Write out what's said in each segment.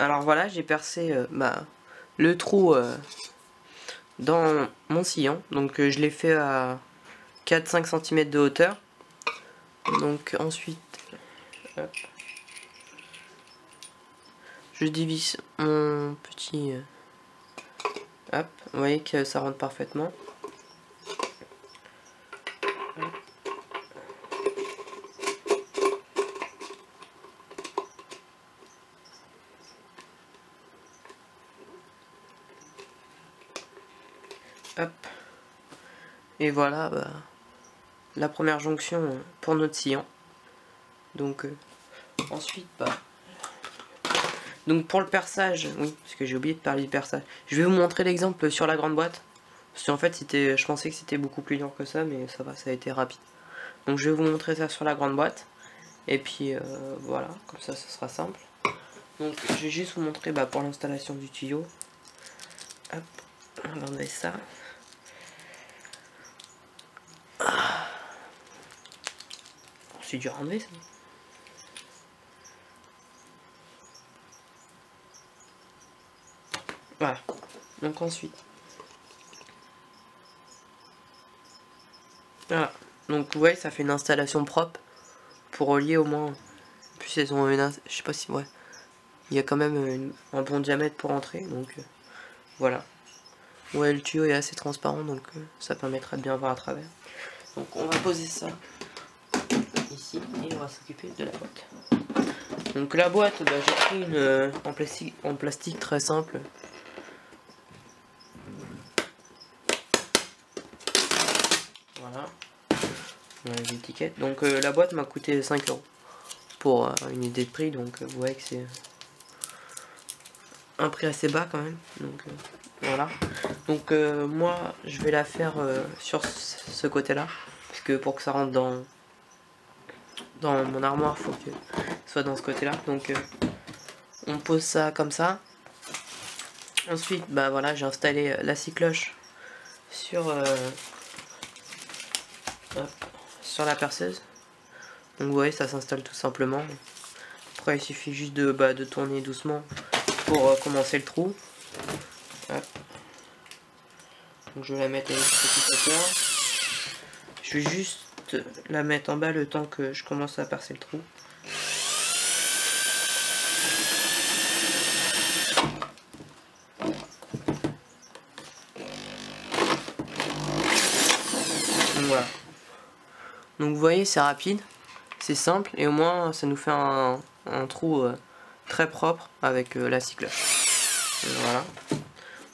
Alors voilà, j'ai percé euh, bah, le trou euh, dans mon sillon. Donc euh, je l'ai fait à 4-5 cm de hauteur. Donc ensuite, je divise mon petit... hop, vous voyez que ça rentre parfaitement. Hop. Hop. Et voilà bah, la première jonction pour notre sillon. Donc euh, ensuite, bah, donc pour le perçage, oui, parce que j'ai oublié de parler du perçage. Je vais vous montrer l'exemple sur la grande boîte. Parce qu'en fait, c'était, je pensais que c'était beaucoup plus dur que ça, mais ça va, ça a été rapide. Donc je vais vous montrer ça sur la grande boîte. Et puis euh, voilà, comme ça, ce sera simple. Donc je vais juste vous montrer bah, pour l'installation du tuyau. Hop, on enlever ça. C'est dur enlever ça. Voilà. Donc ensuite. Voilà. Donc vous voyez, ça fait une installation propre pour relier au moins. Puis elles ont une, je sais pas si ouais. Il y a quand même un bon diamètre pour entrer, donc euh, voilà. Ouais, le tuyau est assez transparent, donc euh, ça permettra de bien voir à travers. Donc on va poser ça et on va s'occuper de la boîte. Donc la boîte, bah, j'ai pris une euh, en plastique, en plastique très simple. Voilà. Les étiquettes. Donc euh, la boîte m'a coûté 5 euros pour euh, une idée de prix. Donc vous voyez que c'est un prix assez bas quand même. Donc voilà. Donc moi je vais la faire sur ce ce côté-là. Parce que pour que ça rentre dans dans mon armoire, faut que ce soit dans ce côté-là. Donc euh, on pose ça comme ça. Ensuite, bah voilà, j'ai installé euh, la scie cloche sur euh, sur la perceuse. Donc vous voyez, ça s'installe tout simplement. Après, il suffit juste de, bah, de tourner doucement pour commencer le trou. Donc je vais la mettre à une. Je vais juste la mettre en bas le temps que je commence à percer le trou. Voilà. Donc vous voyez, c'est rapide, c'est simple et au moins ça nous fait un, trou euh, très propre avec euh, la cycloche. Voilà.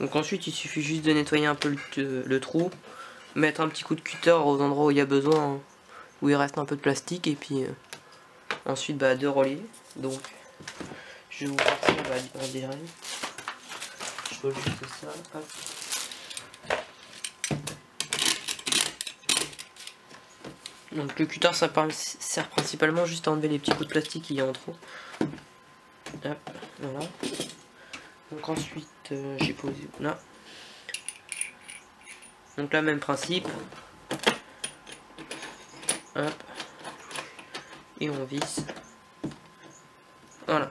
Donc ensuite il suffit juste de nettoyer un peu le, le trou, mettre un petit coup de cutter aux endroits où il y a besoin, où il reste un peu de plastique et puis euh, ensuite bah, de relier. Donc je vais vous ça bah, en direct. Je vois juste ça. hop. Donc le cutter ça sert principalement juste à enlever les petits bouts de plastique qu'il y a en trop. Hop, voilà. Donc ensuite euh, j'ai posé là. Donc là même principe. Et on visse. Voilà.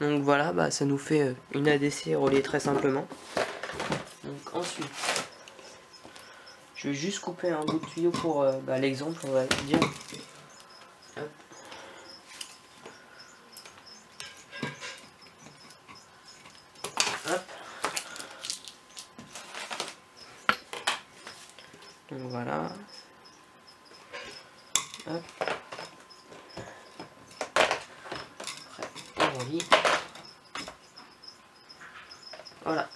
Donc voilà, bah ça nous fait euh, une ADC reliée très simplement. Donc ensuite, je vais juste couper un bout de tuyau pour euh, bah, l'exemple, on va dire. Voilà. Hop. Après, on. Voilà.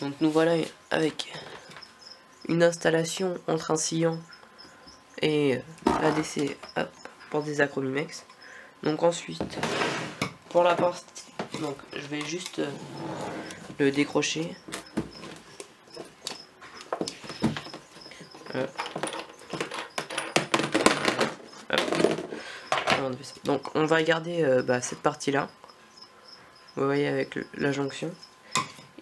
Donc nous voilà avec une installation entre un sillon et l'ADC pour des acromimex. Donc ensuite, pour la partie, donc je vais juste euh, le décrocher. Donc on va garder euh, bah, cette partie là. Vous voyez avec la jonction.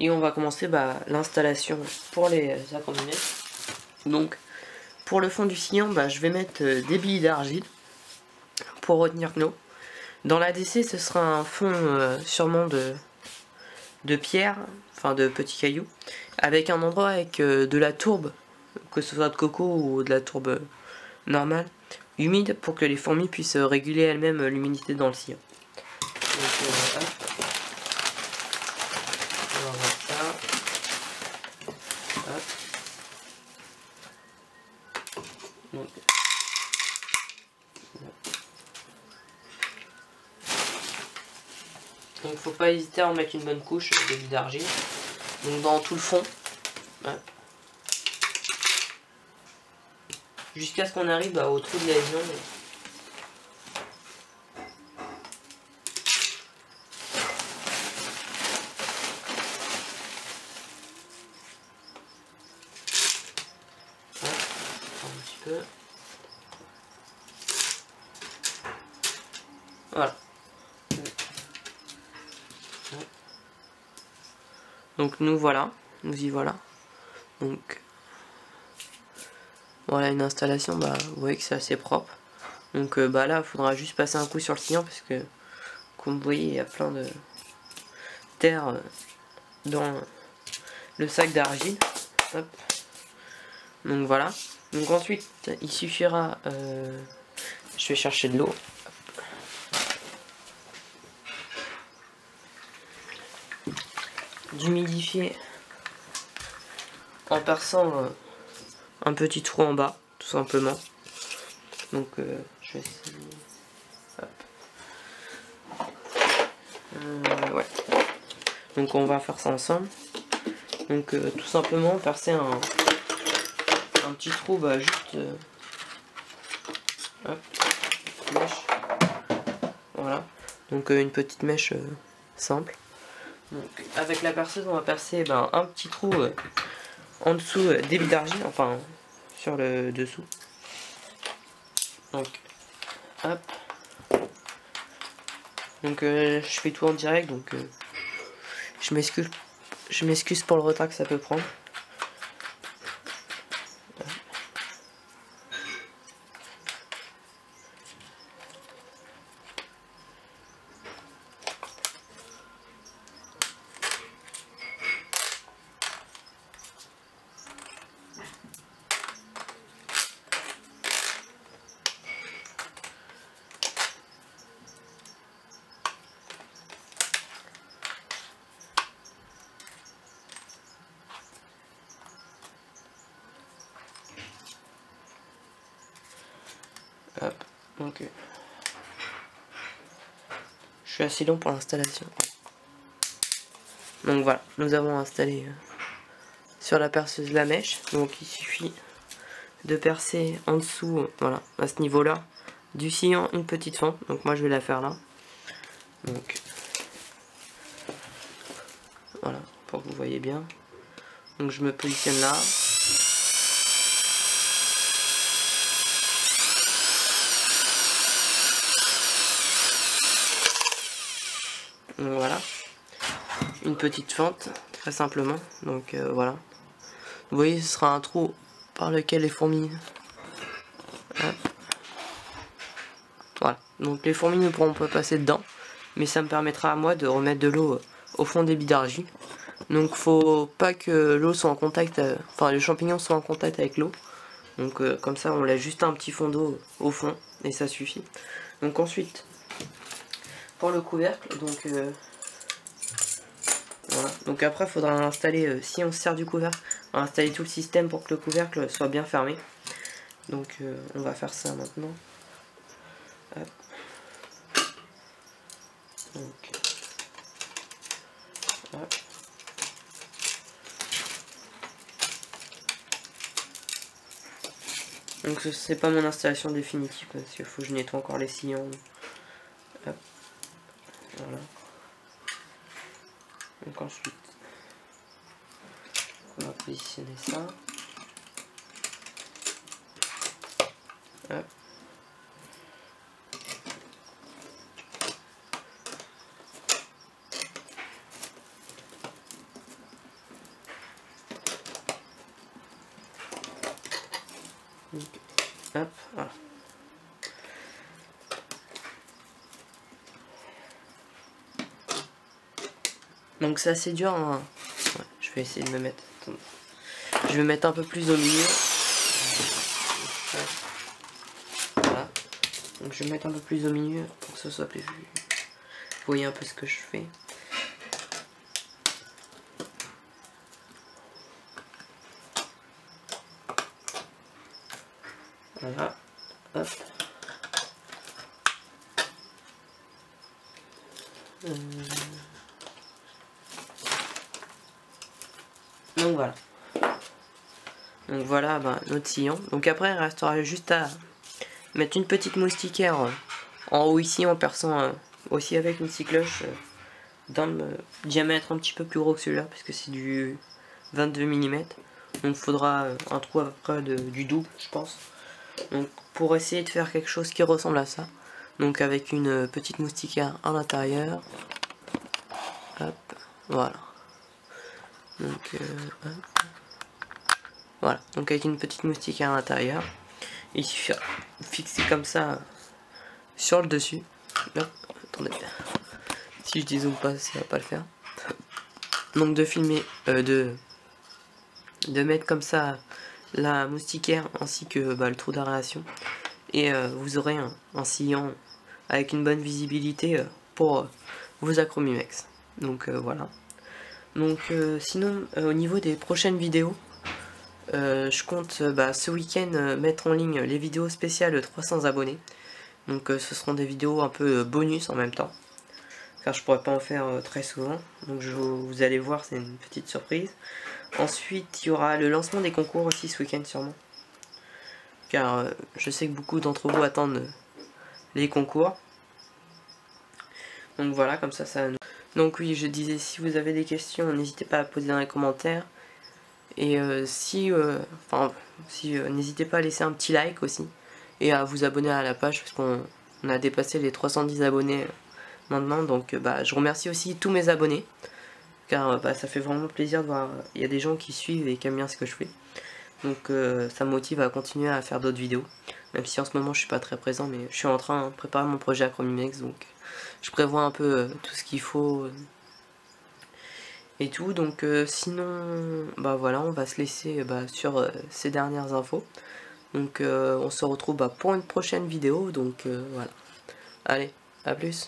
Et on va commencer bah, l'installation pour les accordéonnettes. Donc, pour le fond du sillon, bah, je vais mettre euh, des billes d'argile pour retenir l'eau. Dans l'ADC, ce sera un fond euh, sûrement de, de pierre, enfin de petits cailloux, avec un endroit avec de la tourbe, que ce soit de coco ou de la tourbe normale, humide pour que les fourmis puissent réguler elles-mêmes l'humidité dans le sillon. Donc faut pas hésiter à en mettre une bonne couche de d'argile. Donc dans tout le fond. Jusqu'à ce qu'on arrive bah, au trou de peu. Voilà. Donc nous voilà, nous y voilà. Donc voilà une installation, bah vous voyez que c'est assez propre. Donc euh, bah là il faudra juste passer un coup sur le sillon parce que comme vous voyez il y a plein de terre euh, dans le sac d'argile. Donc voilà. Donc ensuite il suffira, euh, je vais chercher de l'eau. d'humidifier en euh, un petit trou en bas, tout simplement. Donc euh, je vais essayer. Euh. Donc on va faire ça ensemble. Donc tout simplement percer un, un petit trou, bah juste. Voilà. Donc une petite mèche simple. Donc, avec la perceuse, on va percer ben, un petit trou euh, en dessous euh, des d'argile, enfin sur le dessous. Donc, hop. Donc, euh, je fais tout en direct, donc m'excuse, je m'excuse pour le retard que ça peut prendre. Je suis assez long pour l'installation. Donc voilà, nous avons installé euh, sur la perceuse la mèche. Donc il suffit de percer en dessous, voilà, à ce niveau-là, du sillon une petite fente. Donc moi je vais la faire là. Donc voilà, pour que vous voyez bien. Donc je me positionne là. Voilà. Une petite fente, très simplement. Donc euh, voilà. Vous voyez, ce sera un trou par lequel les fourmis... Voilà. Donc les fourmis ne pourront pas passer dedans. Mais ça me permettra à moi de remettre de l'eau au fond des billes d'argile. Donc faut pas que l'eau soit en contact, euh, enfin les champignons soient en contact avec l'eau. Donc euh, comme ça on laisse juste un petit fond d'eau au fond et ça suffit. Donc ensuite pour le couvercle. Donc, euh, voilà. donc après, il faudra installer, euh, si on se sert du couvercle, installer tout le système pour que le couvercle soit bien fermé. Donc euh, on va faire ça maintenant. Donc, Donc c'est pas mon installation définitive parce qu'il faut que je nettoie encore les sillons. Voilà. Donc ensuite, on va positionner ça. Hop. Hop, voilà. Donc c'est assez dur. Hein. je vais essayer de me mettre. Je vais mettre un peu plus au milieu. Voilà. Donc je vais mettre un peu plus au milieu pour que ce soit plus. Vous voyez un peu ce que je fais. Voilà. Hop. Euh, donc voilà. Donc voilà bah, notre sillon. Donc après il restera juste à mettre une petite moustiquaire en haut ici en perçant euh, aussi avec une scie cloche euh, d'un diamètre un petit peu plus gros que celui-là parce c'est du 22 mm. Donc il faudra un trou à peu près du double je pense. Donc pour essayer de faire quelque chose qui ressemble à ça. Donc avec une petite moustiquaire à l'intérieur. Hop, voilà. Donc euh, voilà, donc avec une petite moustiquaire à l'intérieur. Il suffit de fixer comme ça sur le dessus. Attendez. Si je dis zoom pas, ça va pas le faire. Donc de filmer, euh, de, de mettre comme ça la moustiquaire ainsi que bah, le trou d'aération et euh, vous aurez un, sillon avec une bonne visibilité euh, pour euh, vos acromimex donc voilà donc sinon au niveau des prochaines vidéos je compte bah, ce week-end mettre en ligne les vidéos spéciales 300 abonnés donc ce seront des vidéos un peu bonus en même temps car je pourrais pas en faire très souvent donc vous allez voir c'est une petite surprise Ensuite, il y aura le lancement des concours aussi ce week-end sûrement. Car euh, je sais que beaucoup d'entre vous attendent les concours. Donc voilà, comme ça, ça... Donc oui, je disais, si vous avez des questions, n'hésitez pas à poser dans les commentaires. Et euh, si... Euh, enfin, si, n'hésitez pas à laisser un petit like aussi. Et à vous abonner à la page, parce qu'on a dépassé les 310 abonnés maintenant. Donc bah, je remercie aussi tous mes abonnés car euh, bah, ça fait vraiment plaisir de voir, il y a des gens qui suivent et qui aiment bien ce que je fais. Donc euh, ça me motive à continuer à faire d'autres vidéos, même si en ce moment je suis pas très présent, mais je suis en train de préparer mon projet Acromimex, donc je prévois un peu euh, tout ce qu'il faut et tout. Donc sinon, bah voilà, on va se laisser bah, sur ces dernières infos. Donc on se retrouve bah, pour une prochaine vidéo, donc voilà. Allez, à plus